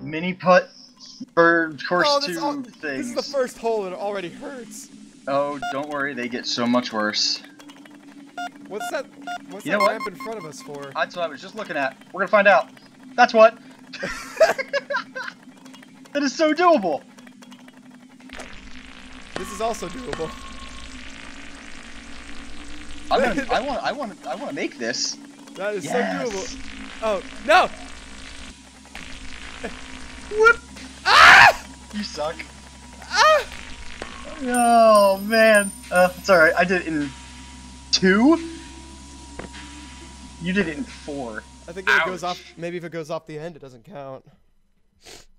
mini putt for course Oh, two all, things. this is the first hole and it already hurts. Oh, don't worry, they get so much worse. What's that? What's You that know what? ramp in front of us for? That's what I was just looking at. We're gonna find out. That's what. that is so doable. This is also doable. I'm gonna, I want. I want. I want to make this. That is Yes. so doable. Oh no! Whoop. Ah! You suck. Ah! Oh man. Uh, it's all right. I did it in two. You did it in four. I think if it goes off. Maybe if it goes off the end, it doesn't count.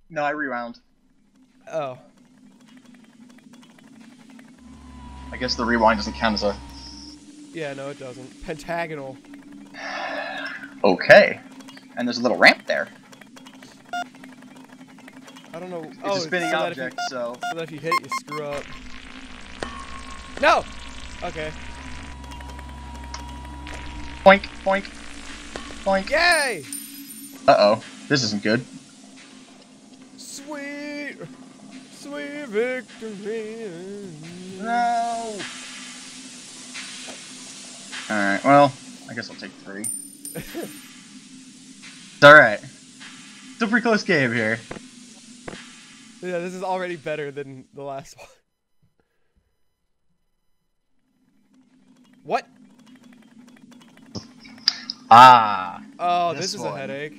No, I rewound. Oh. I guess the rewind doesn't count as a. Yeah, no, it doesn't. Pentagonal. Okay. And there's a little ramp there. I don't know. It's oh, a spinning so that if you- object, so. so that if you hit it, you screw up. No! Okay. Boink, boink, boink. Yay! Uh oh. This isn't good. Sweet, sweet victory. No. Alright, well, I guess I'll take three. it's alright. Still pretty close game here. Yeah, this is already better than the last one. What? Ah. Oh, this, This is one. a headache.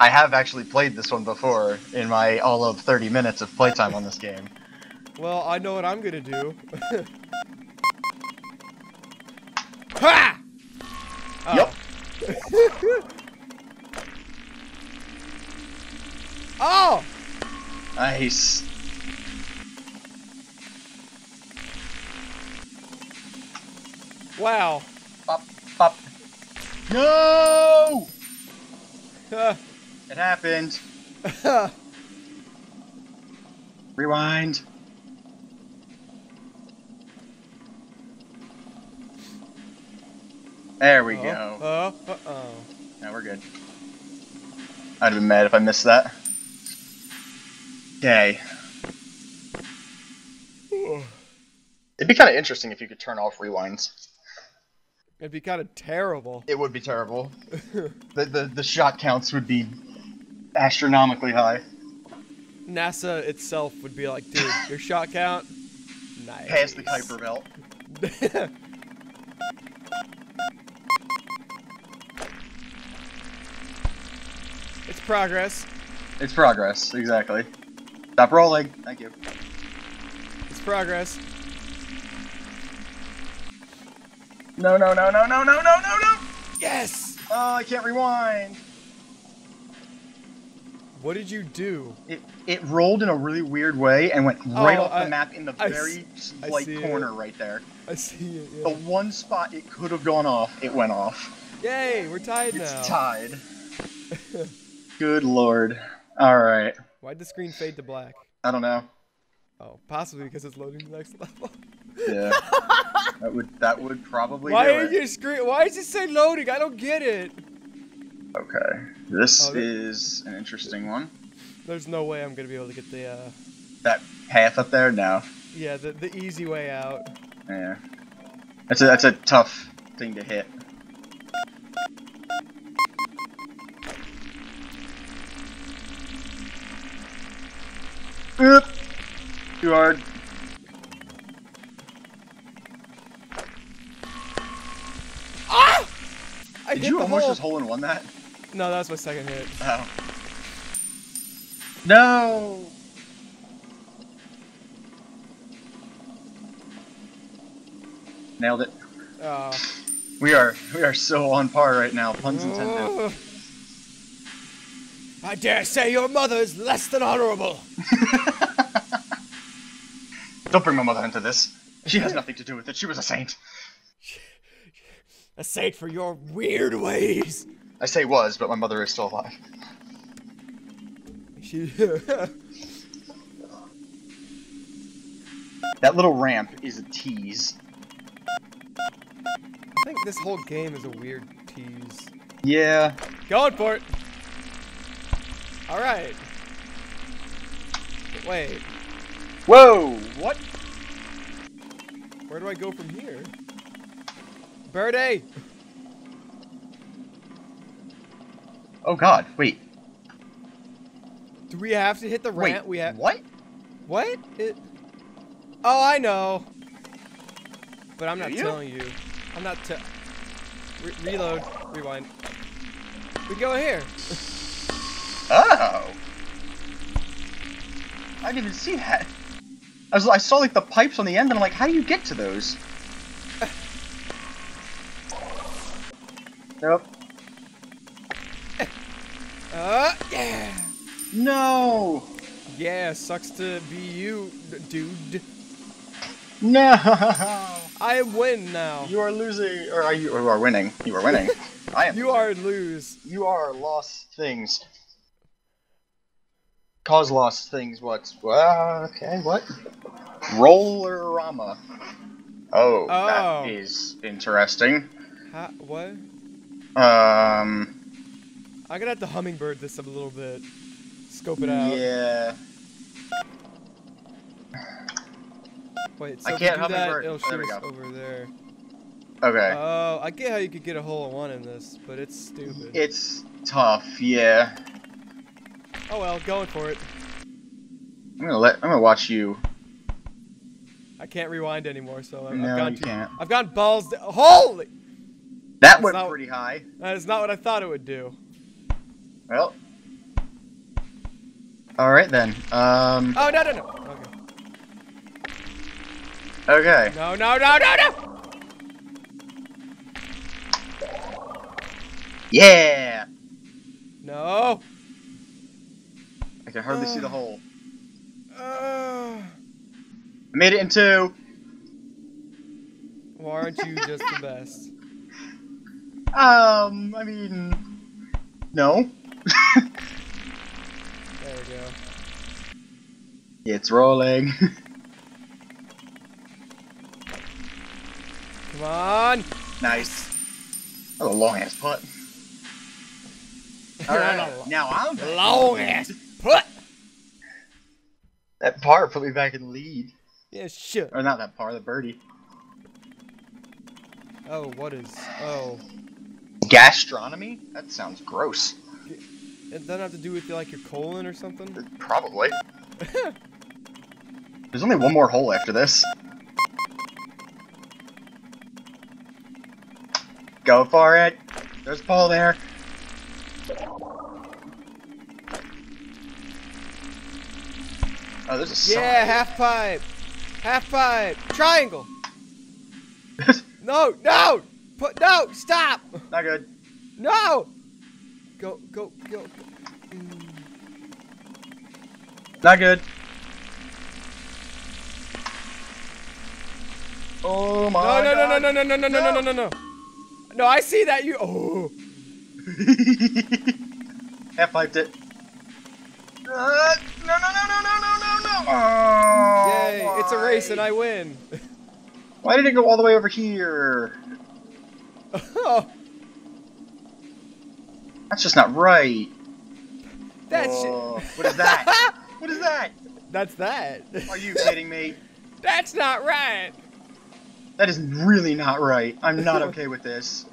I have actually played this one before in my all of 30 minutes of playtime on this game. Well, I know what I'm gonna do. ha! Oh. Yup. Nice. Wow. Pop, pop. No! It happened. Rewind. There we go. Oh, uh oh. Now we're good. I'd have been mad if I missed that. Okay. It'd be kind of interesting if you could turn off rewinds. It'd be kind of terrible. It would be terrible. the, the the shot counts would be astronomically high. NASA itself would be like, dude, your shot count? Nice. Past the Kuiper belt. it's progress. It's progress, exactly. Stop rolling. Thank you. It's progress. No, no, no, no, no, no, no, no, no! Yes! Oh, I can't rewind. What did you do? It it rolled in a really weird way and went oh, right Oh, off I- the map in the I very slight see it. corner right there. I see it. The one spot it could have gone off, it went off. Yay, we're tied It's now. tied. Good lord. Alright. Why'd the screen fade to black? I don't know. Oh, possibly because it's loading the next level. Yeah. that would that would probably Why is your screen? Why does it say loading? I don't get it. Okay. This Oh, is an interesting one. There's no way I'm gonna be able to get the uh, That path up there, no. yeah, the the easy way out. Yeah. That's a that's a tough thing to hit. Oop. Too hard. Ah! I Did you almost hole. just hole in one that? No, that was my second hit. Oh. No. Nailed it. Uh, We are we are so on par right now. Puns intended. I dare say your mother is less than honorable. Don't bring my mother into this. She has nothing to do with it. She was a saint. A saint for your weird ways. I say was, but my mother is still alive. She. That little ramp is a tease. I think this whole game is a weird tease. Yeah. Going for it. All right. Wait, Whoa! What? where do I go from here? Birdie! Oh God! Wait. Do we have to hit the Wait. ramp? We have. What? What? It... Oh, I know. But I'm not you? telling you. I'm not te- Re- reload. Rewind. We go here. Oh. I didn't even see that. I was I saw like the pipes on the end, and I'm like, how do you get to those? Nope. Uh, yeah. No. Yeah, sucks to be you, dude. No. I win now. You are losing, or are you, or you are winning. You are winning. I am. You are lose. You are lost things. Cause lost things. What? Well, okay. What? Rollerama. Oh, Oh. that is interesting. Ha- what? Um. I'm gonna have to hummingbird this up a little bit. Scope it out. Yeah. Wait, I so if can't we do that, hummingbird. it'll There shoot we us go. over there. Okay. Oh, I get how you could get a hole in one in this, but it's stupid. it's tough. Yeah. Oh well, going for it. I'm gonna let. I'm gonna watch you. I can't rewind anymore, so I've, No, I've gone you too. can't. I've gone balls. Holy! That That's went not- pretty high. That is not what I thought it would do. Well. All right then. Um. Oh no no no. Okay. Okay. No no no no no. Yeah. No. I can hardly see the hole. Uh, I made it in two. why aren't you just the best? Um. I mean. No. There we go. It's rolling. Come on. nice. That was a long ass putt. Alright, now I'm. Long ass. That par put me back in the lead. Yeah, shit. Or not that par, the birdie. Oh, what is? Oh, Gastronomy? That sounds gross. it doesn't have to do with like your colon or something. Probably. There's only one more hole after this. Go for it. There's Paul there. Oh, there's a sign. Yeah, half pipe. Half pipe. Triangle. No, no. Put no. Stop. Not good. No. Go, go, go. go. Mm. Not good. Oh my no, no, no, god. no, no, no, no, no, no, no, no, no. No, I see that you. Oh. Half piped it. Uh, no, no, no, no, no, no, no, no. Oh, Yay! It's a race and I win. Why did it go all the way over here? oh, That's just not right. that's Oh, what is that? what is that? that's that. Are you kidding me? That's not right. That is really not right. I'm not okay with this.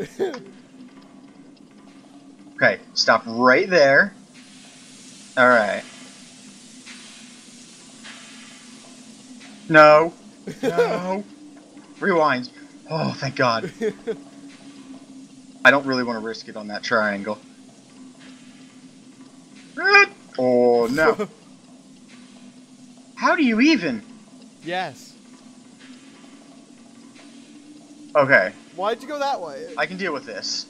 Okay, stop right there. Alright. No. No. Rewind. Oh, thank God. I don't really want to risk it on that triangle. Oh, no. How do you even? yes. Okay, Why'd you go that way? I can deal with this.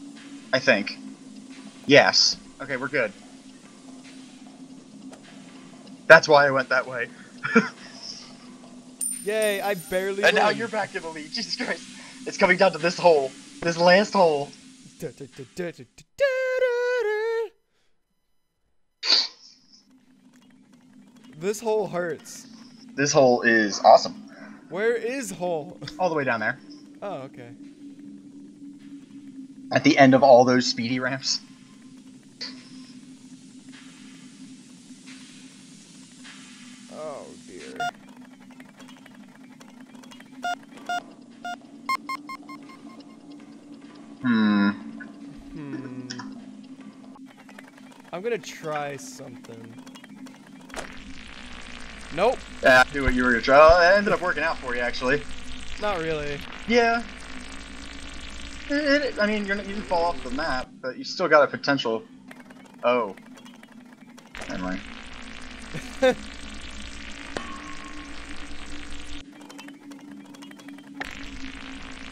I think. Yes. Okay, we're good. That's why I went that way. Yay! I barely. and now you're back in the lead. Jesus Christ. It's coming down to this hole. This last hole. This hole hurts. This hole is awesome. Where is hole? All the way down there. Oh, okay. At the end of all those speedy ramps. Hmm. Hmm. I'm gonna try something. Nope, Yeah, do what you were gonna try. Oh, that ended up working out for you, actually. not really. Yeah. It, it, I mean, you're, you didn't fall off the map, but you still got a potential. Oh. Never mind.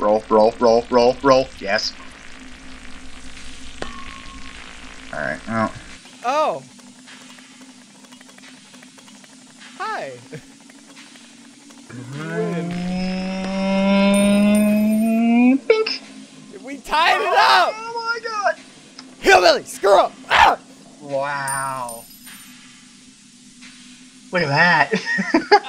Roll, roll, roll, roll, roll. Yes. Alright, well. Oh. Hi. win. Bink! We tied it up. Oh my god! Hillbilly, screw up. Ah! Wow. Look at that.